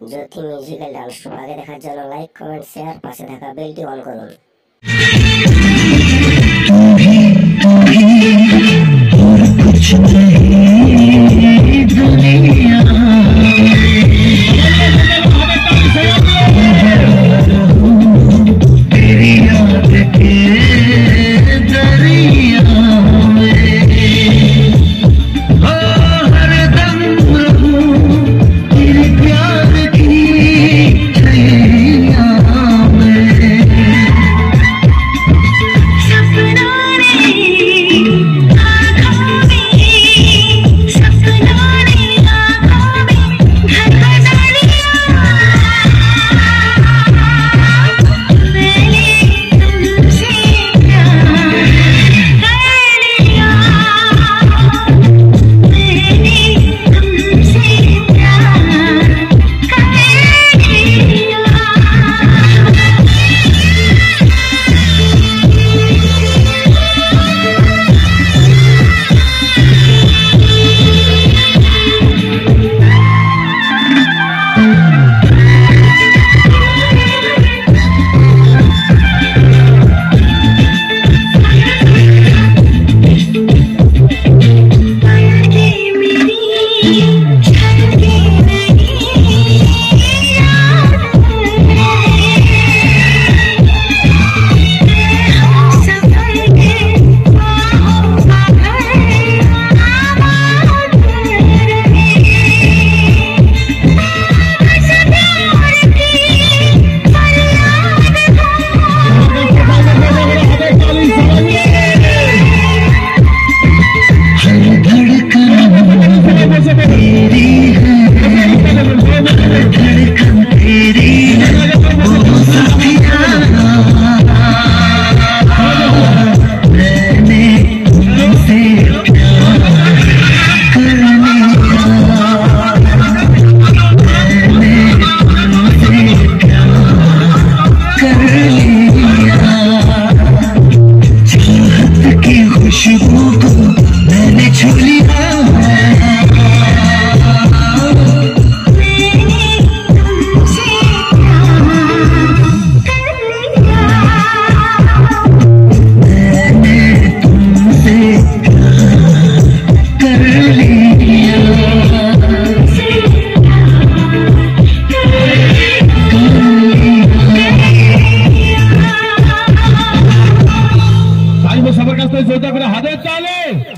জ্যোতি musical dance show আগে দেখার জন্য লাইক কমেন্ট শেয়ার পাশে থাকা বেলটি অন করুন। खुशबू को तो मैंने छू ली सोचा फिर हादत चाले